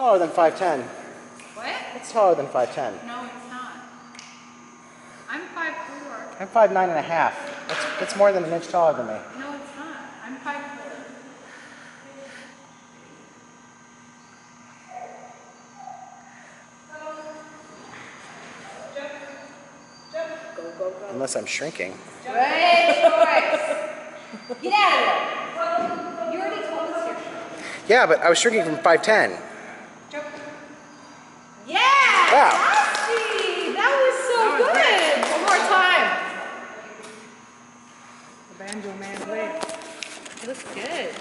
Taller than 5'10". What? It's taller than 5'10". No, it's not. I'm 5'4". I'm 5'9 and a half. That's, that's more than an inch taller than me. No, it's not. I'm 5'4". Go, go, go. Unless I'm shrinking. Good choice. Get out of there. You already told us you're shrinking. Yeah, but I was shrinking from 5'10". Jump. Yeah! Wow. Lassie! That was so good! One more time. The banjo man wait. It looks good.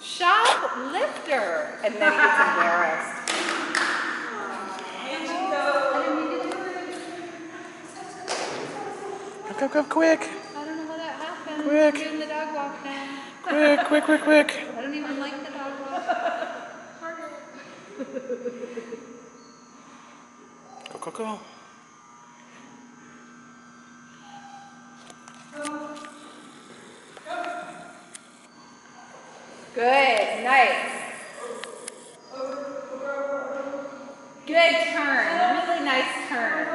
Shoplifter! And then he gets embarrassed. Go, go, quick. I don't know how that happened. Quick. I'm doing the dog walk now. Quick, quick, quick, quick. I don't even like the dog walk. Go, go, go. Good, nice. Good turn, really nice turn.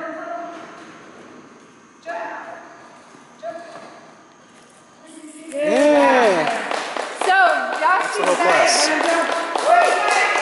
Yeah. So, Josh, you guys plus. want to